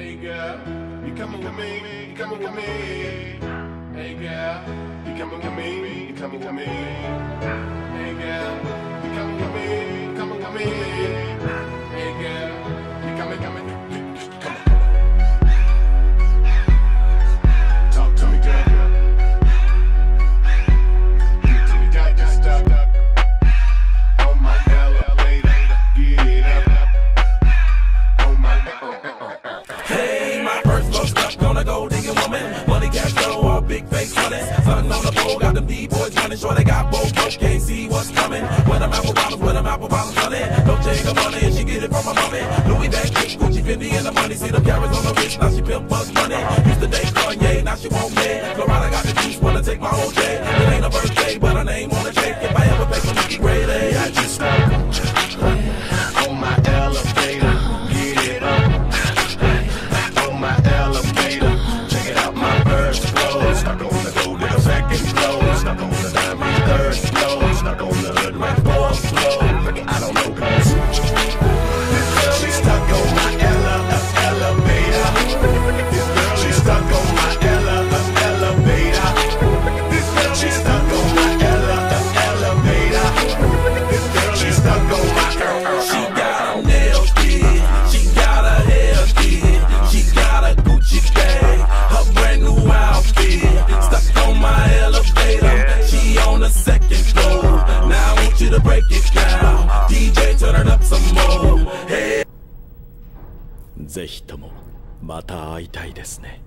Hey girl, you coming with me? You coming with me? Hey girl, you coming with me? You coming with me? Hey girl, running. Something on the pole, got them D-boys running. Sure they got both, both can't see what's coming. When I'm apple bottles, when I'm apple bottles running. No change of money, and she get it from my mommy. Louis back, Gucci, Fendi, and the money. See them carats on the wrist, now she pimp bust money. Used to date Kanye, now she won't pay. Flo Rida got the juice, wanna take my whole day. It ain't a birthday, but her name on the check. If I ever pay for Mickey grade A, Stuck on the hood now. DJ, turn it up some more. Hey. ぜひともまた会いたいですね